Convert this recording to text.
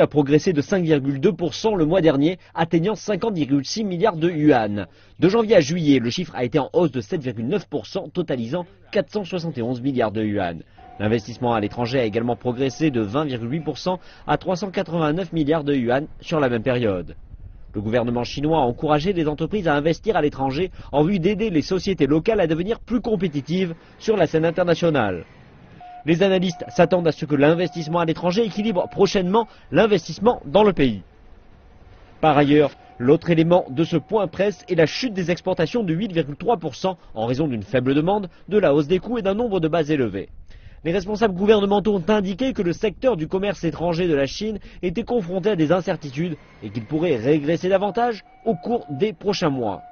a progressé de 5,2% le mois dernier, atteignant 50,6 milliards de yuan. De janvier à juillet, le chiffre a été en hausse de 7,9%, totalisant 471 milliards de yuan. L'investissement à l'étranger a également progressé de 20,8% à 389 milliards de yuan sur la même période. Le gouvernement chinois a encouragé les entreprises à investir à l'étranger en vue d'aider les sociétés locales à devenir plus compétitives sur la scène internationale. Les analystes s'attendent à ce que l'investissement à l'étranger équilibre prochainement l'investissement dans le pays. Par ailleurs, l'autre élément de ce point presse est la chute des exportations de 8,3% en raison d'une faible demande, de la hausse des coûts et d'un nombre de bases élevées. Les responsables gouvernementaux ont indiqué que le secteur du commerce étranger de la Chine était confronté à des incertitudes et qu'il pourrait régresser davantage au cours des prochains mois.